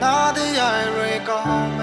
now that I go home,